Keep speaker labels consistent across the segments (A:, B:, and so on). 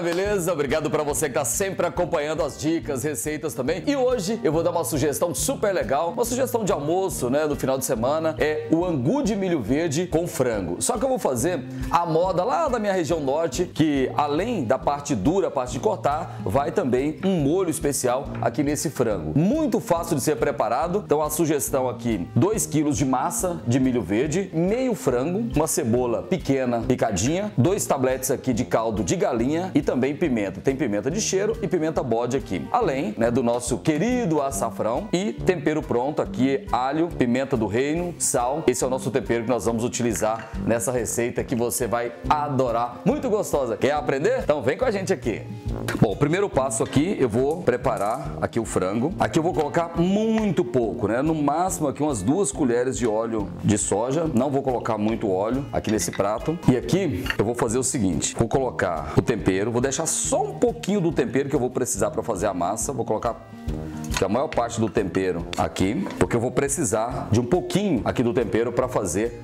A: beleza? Obrigado para você que tá sempre acompanhando as dicas, receitas também. E hoje eu vou dar uma sugestão super legal, uma sugestão de almoço, né, no final de semana, é o angu de milho verde com frango. Só que eu vou fazer a moda lá da minha região norte, que além da parte dura, a parte de cortar, vai também um molho especial aqui nesse frango. Muito fácil de ser preparado. Então a sugestão aqui, 2 kg de massa de milho verde, meio frango, uma cebola pequena picadinha, dois tabletes aqui de caldo de galinha e também pimenta. Tem pimenta de cheiro e pimenta bode aqui. Além né, do nosso querido açafrão e tempero pronto aqui, alho, pimenta do reino, sal. Esse é o nosso tempero que nós vamos utilizar nessa receita que você vai adorar. Muito gostosa. Quer aprender? Então vem com a gente aqui. Bom, primeiro passo aqui, eu vou preparar aqui o frango. Aqui eu vou colocar muito pouco, né? No máximo aqui umas duas colheres de óleo de soja. Não vou colocar muito óleo aqui nesse prato. E aqui eu vou fazer o seguinte, vou colocar o tempero, vou deixar só um pouquinho do tempero que eu vou precisar para fazer a massa. Vou colocar a maior parte do tempero aqui, porque eu vou precisar de um pouquinho aqui do tempero para fazer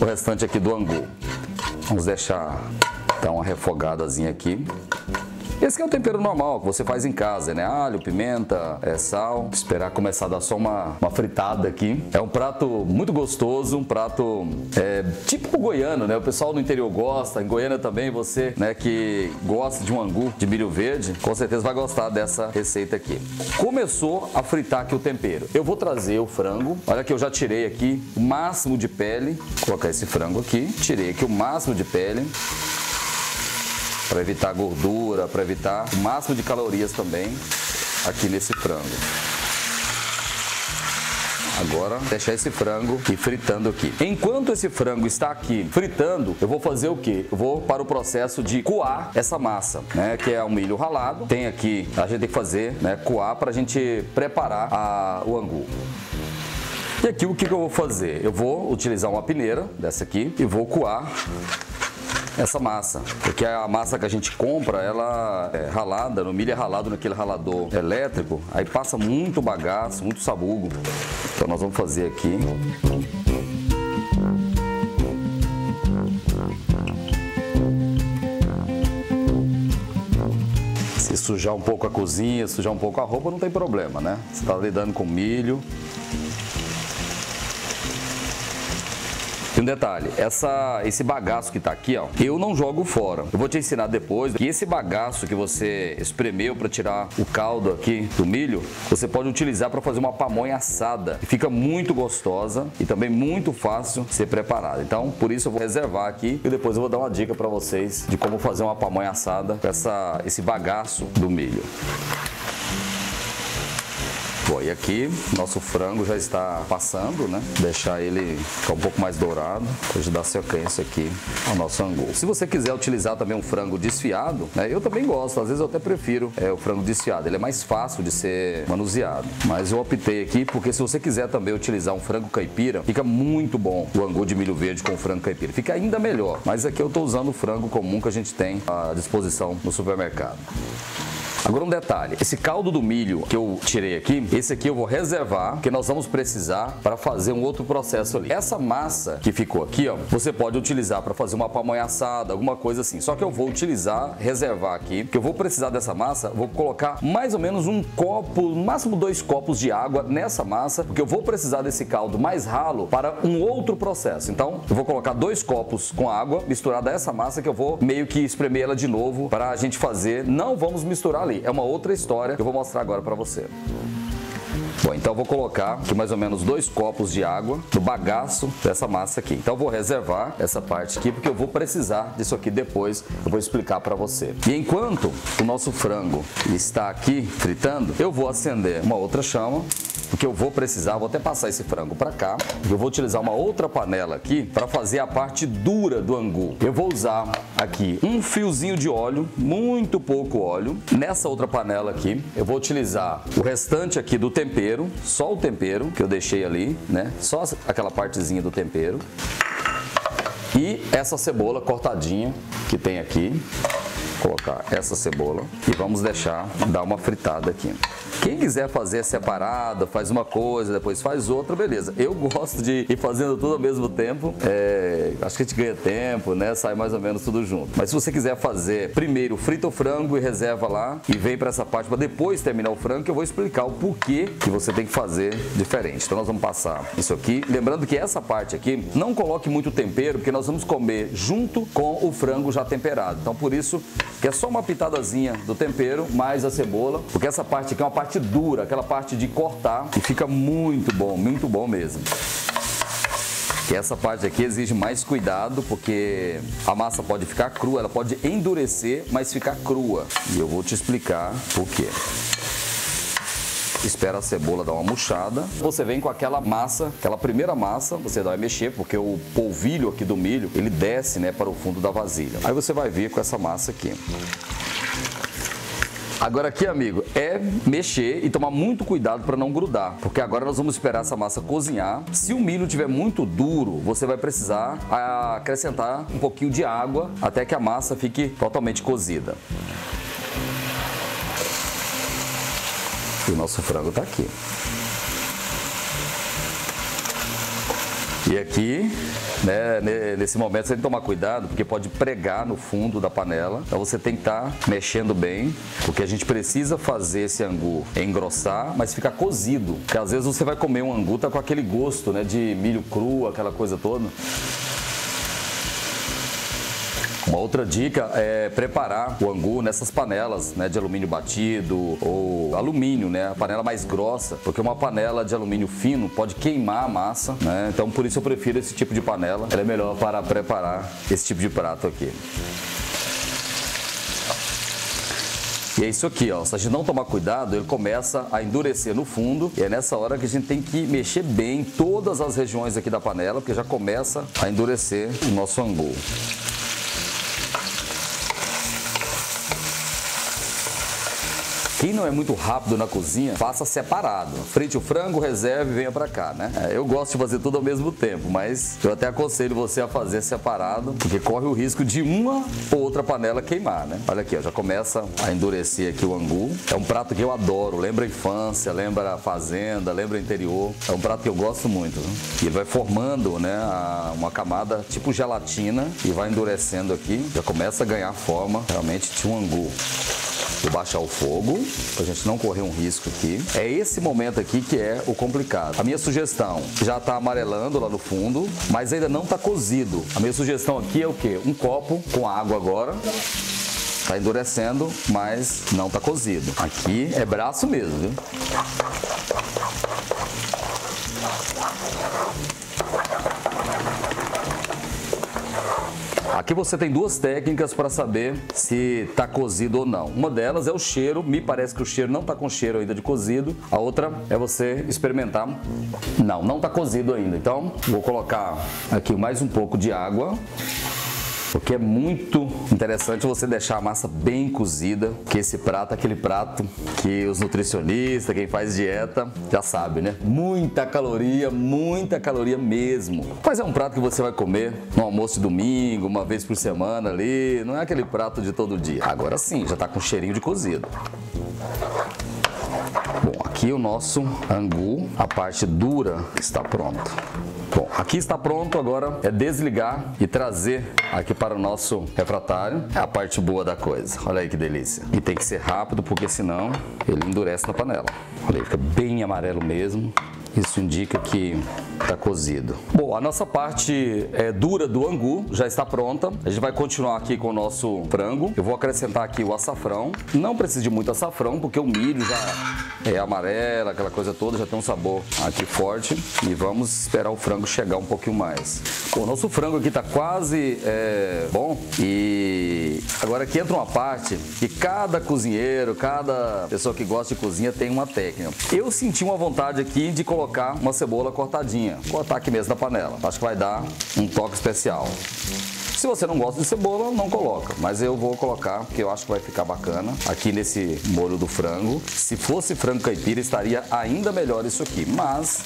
A: o restante aqui do angu. Vamos deixar dar uma refogadazinha aqui. Esse é o tempero normal que você faz em casa, né? Alho, pimenta, é, sal. Esperar começar a dar só uma, uma fritada aqui. É um prato muito gostoso, um prato é, típico goiano, né? O pessoal no interior gosta, em Goiânia também, você né, que gosta de um angu de milho verde, com certeza vai gostar dessa receita aqui. Começou a fritar aqui o tempero. Eu vou trazer o frango. Olha que eu já tirei aqui o máximo de pele. Vou colocar esse frango aqui. Tirei aqui o máximo de pele para evitar gordura, para evitar o máximo de calorias também aqui nesse frango. Agora, deixar esse frango e fritando aqui. Enquanto esse frango está aqui fritando, eu vou fazer o que? Eu vou para o processo de coar essa massa, né? Que é o milho ralado. Tem aqui, a gente tem que fazer, né? Coar para a gente preparar a, o angu. E aqui o que, que eu vou fazer? Eu vou utilizar uma peneira dessa aqui e vou coar essa massa. Porque a massa que a gente compra, ela é ralada, no milho é ralado naquele ralador elétrico, aí passa muito bagaço, muito sabugo. Então nós vamos fazer aqui. Se sujar um pouco a cozinha, sujar um pouco a roupa, não tem problema, né? Você está lidando com milho, um detalhe, essa, esse bagaço que está aqui, ó, eu não jogo fora. Eu vou te ensinar depois que esse bagaço que você espremeu para tirar o caldo aqui do milho, você pode utilizar para fazer uma pamonha assada. Fica muito gostosa e também muito fácil ser preparada. Então, por isso eu vou reservar aqui e depois eu vou dar uma dica para vocês de como fazer uma pamonha assada com essa, esse bagaço do milho. Bom, e aqui nosso frango já está passando, né? Deixar ele ficar um pouco mais dourado, para dar sequência aqui ao nosso angu. Se você quiser utilizar também um frango desfiado, né? Eu também gosto, às vezes eu até prefiro é, o frango desfiado. Ele é mais fácil de ser manuseado. Mas eu optei aqui porque se você quiser também utilizar um frango caipira, fica muito bom o angu de milho verde com frango caipira. Fica ainda melhor. Mas aqui eu estou usando o frango comum que a gente tem à disposição no supermercado. Agora um detalhe, esse caldo do milho que eu tirei aqui, esse aqui eu vou reservar, que nós vamos precisar para fazer um outro processo ali. Essa massa que ficou aqui, ó, você pode utilizar para fazer uma pamonha assada, alguma coisa assim. Só que eu vou utilizar, reservar aqui, que eu vou precisar dessa massa, vou colocar mais ou menos um copo, máximo dois copos de água nessa massa, porque eu vou precisar desse caldo mais ralo para um outro processo. Então, eu vou colocar dois copos com água misturada a essa massa que eu vou meio que espremer ela de novo para a gente fazer. Não vamos misturar é uma outra história que eu vou mostrar agora para você. Bom, então vou colocar aqui mais ou menos dois copos de água no bagaço dessa massa aqui. Então vou reservar essa parte aqui porque eu vou precisar disso aqui depois. Eu vou explicar para você. E enquanto o nosso frango está aqui fritando, eu vou acender uma outra chama porque eu vou precisar, vou até passar esse frango para cá. Eu vou utilizar uma outra panela aqui para fazer a parte dura do angu. Eu vou usar aqui um fiozinho de óleo, muito pouco óleo. Nessa outra panela aqui, eu vou utilizar o restante aqui do tempero, só o tempero que eu deixei ali, né? Só aquela partezinha do tempero. E essa cebola cortadinha que tem aqui. Colocar essa cebola e vamos deixar dar uma fritada aqui. Quem quiser fazer separado, faz uma coisa, depois faz outra, beleza. Eu gosto de ir fazendo tudo ao mesmo tempo. É, acho que a gente ganha tempo, né? Sai mais ou menos tudo junto. Mas se você quiser fazer primeiro frita o frango e reserva lá e vem para essa parte para depois terminar o frango, eu vou explicar o porquê que você tem que fazer diferente. Então nós vamos passar isso aqui. Lembrando que essa parte aqui, não coloque muito tempero, porque nós vamos comer junto com o frango já temperado. Então por isso que é só uma pitadazinha do tempero mais a cebola, porque essa parte aqui é uma parte dura, aquela parte de cortar e fica muito bom, muito bom mesmo. E essa parte aqui exige mais cuidado porque a massa pode ficar crua, ela pode endurecer, mas ficar crua. E eu vou te explicar por quê espera a cebola dar uma murchada. Você vem com aquela massa, aquela primeira massa, você vai mexer, porque o polvilho aqui do milho, ele desce né, para o fundo da vasilha. Aí você vai vir com essa massa aqui. Agora aqui, amigo, é mexer e tomar muito cuidado para não grudar, porque agora nós vamos esperar essa massa cozinhar. Se o milho estiver muito duro, você vai precisar acrescentar um pouquinho de água até que a massa fique totalmente cozida. Nosso frango está aqui. E aqui, né, nesse momento você tem que tomar cuidado, porque pode pregar no fundo da panela. Então você tem que estar tá mexendo bem, porque a gente precisa fazer esse angu engrossar, mas ficar cozido. Porque às vezes você vai comer um angu, tá com aquele gosto né, de milho cru, aquela coisa toda. Uma outra dica é preparar o angu nessas panelas né, de alumínio batido ou alumínio, né? A panela mais grossa, porque uma panela de alumínio fino pode queimar a massa, né? Então por isso eu prefiro esse tipo de panela. Ela é melhor para preparar esse tipo de prato aqui. E é isso aqui, ó. Se a gente não tomar cuidado, ele começa a endurecer no fundo. E é nessa hora que a gente tem que mexer bem todas as regiões aqui da panela, porque já começa a endurecer o nosso angu. Quem não é muito rápido na cozinha, faça separado. Frite o frango, reserve e venha para cá, né? É, eu gosto de fazer tudo ao mesmo tempo, mas eu até aconselho você a fazer separado, porque corre o risco de uma ou outra panela queimar, né? Olha aqui, ó, já começa a endurecer aqui o angu. É um prato que eu adoro, lembra a infância, lembra a fazenda, lembra o interior. É um prato que eu gosto muito. Né? E ele vai formando, né, uma camada tipo gelatina e vai endurecendo aqui. Já começa a ganhar forma realmente de um angu. Vou baixar o fogo, pra gente não correr um risco aqui. É esse momento aqui que é o complicado. A minha sugestão já tá amarelando lá no fundo, mas ainda não tá cozido. A minha sugestão aqui é o quê? Um copo com água agora. Tá endurecendo, mas não tá cozido. Aqui é braço mesmo, viu? Aqui você tem duas técnicas para saber se está cozido ou não. Uma delas é o cheiro, me parece que o cheiro não está com cheiro ainda de cozido. A outra é você experimentar. Não, não está cozido ainda. Então, vou colocar aqui mais um pouco de água. Porque é muito interessante você deixar a massa bem cozida, que esse prato é aquele prato que os nutricionistas, quem faz dieta, já sabe, né? Muita caloria, muita caloria mesmo. Mas é um prato que você vai comer no almoço de domingo, uma vez por semana ali, não é aquele prato de todo dia. Agora sim, já tá com cheirinho de cozido. Bom, aqui o nosso angu, a parte dura está pronta. Bom, aqui está pronto, agora é desligar e trazer aqui para o nosso refratário. É a parte boa da coisa. Olha aí que delícia. E tem que ser rápido porque senão ele endurece na panela. Olha aí, fica bem amarelo mesmo. Isso indica que está cozido. Bom, a nossa parte é, dura do angu já está pronta. A gente vai continuar aqui com o nosso frango. Eu vou acrescentar aqui o açafrão. Não precisa de muito açafrão, porque o milho já é amarelo, aquela coisa toda, já tem um sabor aqui forte. E vamos esperar o frango chegar um pouquinho mais. Bom, nosso frango aqui está quase é, bom. E agora aqui entra uma parte que cada cozinheiro, cada pessoa que gosta de cozinha tem uma técnica. Eu senti uma vontade aqui de colocar uma cebola cortadinha cortar aqui mesmo na panela. Acho que vai dar um toque especial. Se você não gosta de cebola, não coloca. Mas eu vou colocar, porque eu acho que vai ficar bacana aqui nesse molho do frango. Se fosse frango caipira, estaria ainda melhor isso aqui. Mas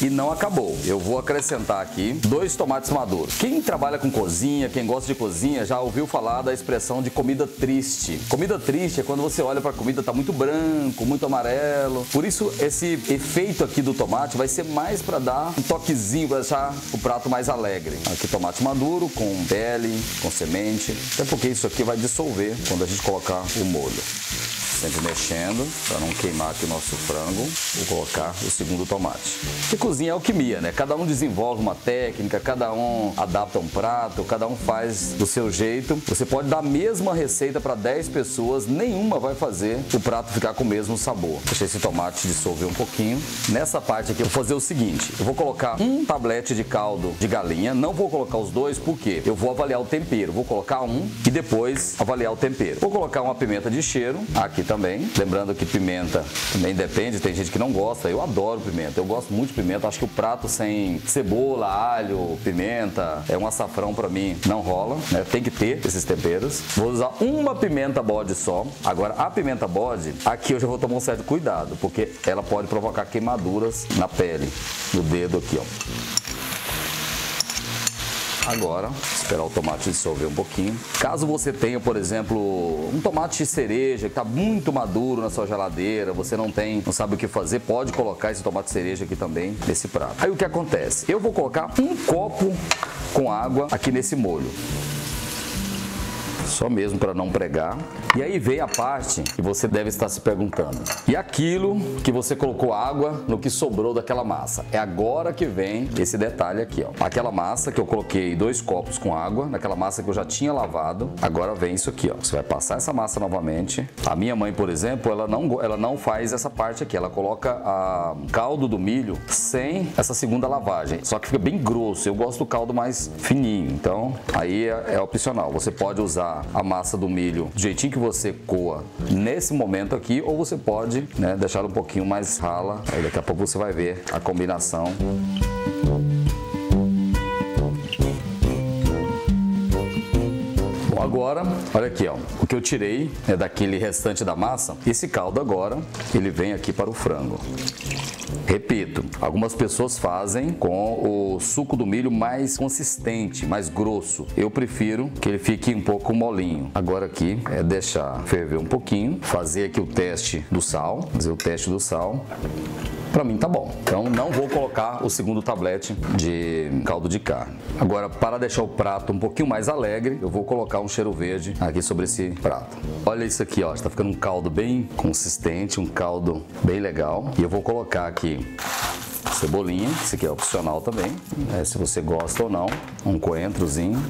A: E não acabou. Eu vou acrescentar aqui dois tomates maduros. Quem trabalha com cozinha, quem gosta de cozinha, já ouviu falar da expressão de comida triste. Comida triste é quando você olha para a comida tá muito branco, muito amarelo. Por isso esse efeito aqui do tomate vai ser mais para dar um toquezinho, para deixar o prato mais alegre. Aqui tomate maduro com pele, com semente, até porque isso aqui vai dissolver quando a gente colocar o molho. Sempre mexendo para não queimar aqui o nosso frango. Vou colocar o segundo tomate. E cozinha é alquimia, né? Cada um desenvolve uma técnica, cada um adapta um prato, cada um faz do seu jeito. Você pode dar a mesma receita para 10 pessoas, nenhuma vai fazer o prato ficar com o mesmo sabor. Deixa esse tomate dissolver um pouquinho. Nessa parte aqui eu vou fazer o seguinte, eu vou colocar um tablete de caldo de galinha, não vou colocar os dois porque eu vou avaliar o tempero. Vou colocar um e depois avaliar o tempero. Vou colocar uma pimenta de cheiro aqui também. Lembrando que pimenta também depende, tem gente que não gosta. Eu adoro pimenta, eu gosto muito de pimenta. Acho que o prato sem cebola, alho, pimenta, é um açafrão para mim, não rola, né? Tem que ter esses temperos. Vou usar uma pimenta bode só. Agora, a pimenta bode, aqui eu já vou tomar um certo cuidado, porque ela pode provocar queimaduras na pele, no dedo aqui, ó. Agora, esperar o tomate dissolver um pouquinho. Caso você tenha, por exemplo, um tomate cereja que está muito maduro na sua geladeira, você não tem, não sabe o que fazer, pode colocar esse tomate cereja aqui também nesse prato. Aí o que acontece? Eu vou colocar um copo com água aqui nesse molho só mesmo para não pregar. E aí vem a parte que você deve estar se perguntando. E aquilo que você colocou água no que sobrou daquela massa. É agora que vem esse detalhe aqui, ó. Aquela massa que eu coloquei dois copos com água, naquela massa que eu já tinha lavado, agora vem isso aqui, ó. Você vai passar essa massa novamente. A minha mãe, por exemplo, ela não, ela não faz essa parte aqui. Ela coloca a caldo do milho sem essa segunda lavagem. Só que fica bem grosso. Eu gosto do caldo mais fininho. Então, aí é, é opcional. Você pode usar a massa do milho do jeitinho que você coa nesse momento aqui, ou você pode né, deixar um pouquinho mais rala. Aí daqui a pouco você vai ver a combinação. Agora, olha aqui, ó, o que eu tirei é daquele restante da massa. Esse caldo agora, ele vem aqui para o frango. Repito, algumas pessoas fazem com o suco do milho mais consistente, mais grosso. Eu prefiro que ele fique um pouco molinho. Agora aqui é deixar ferver um pouquinho, fazer aqui o teste do sal, fazer o teste do sal para mim tá bom. Então não vou colocar o segundo tablete de caldo de carne. Agora, para deixar o prato um pouquinho mais alegre, eu vou colocar um cheiro verde aqui sobre esse prato. Olha isso aqui, ó, está ficando um caldo bem consistente, um caldo bem legal. E eu vou colocar aqui cebolinha, esse aqui é opcional também, né, se você gosta ou não, um coentrozinho,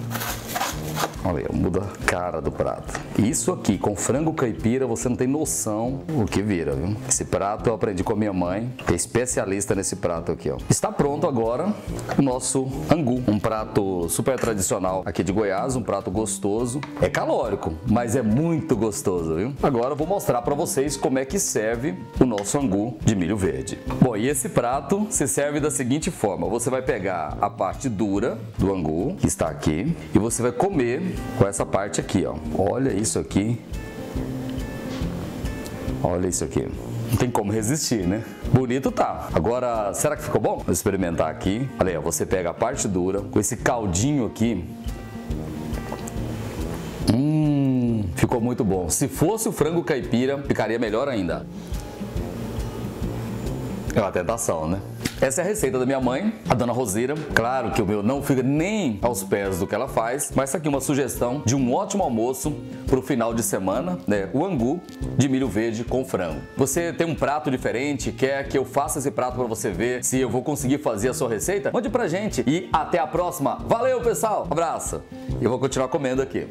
A: Olha aí, muda a cara do prato. Isso aqui, com frango caipira, você não tem noção o que vira, viu? Esse prato eu aprendi com a minha mãe, que é especialista nesse prato aqui, ó. Está pronto agora o nosso angu, um prato super tradicional aqui de Goiás, um prato gostoso. É calórico, mas é muito gostoso, viu? Agora eu vou mostrar para vocês como é que serve o nosso angu de milho verde. Bom, e esse prato se serve da seguinte forma: você vai pegar a parte dura do angu, que está aqui, e você vai comer com essa parte aqui, ó. Olha isso aqui. Olha isso aqui. Não tem como resistir, né? Bonito tá. Agora, será que ficou bom? Vou experimentar aqui. Olha aí, ó, você pega a parte dura com esse caldinho aqui. Hum, ficou muito bom. Se fosse o frango caipira, ficaria melhor ainda. É uma tentação, né? Essa é a receita da minha mãe, a dona Roseira. Claro que o meu não fica nem aos pés do que ela faz, mas aqui uma sugestão de um ótimo almoço para o final de semana, né? O angu de milho verde com frango. Você tem um prato diferente, quer que eu faça esse prato para você ver se eu vou conseguir fazer a sua receita? Mande pra gente e até a próxima. Valeu, pessoal. abraço. Eu vou continuar comendo aqui.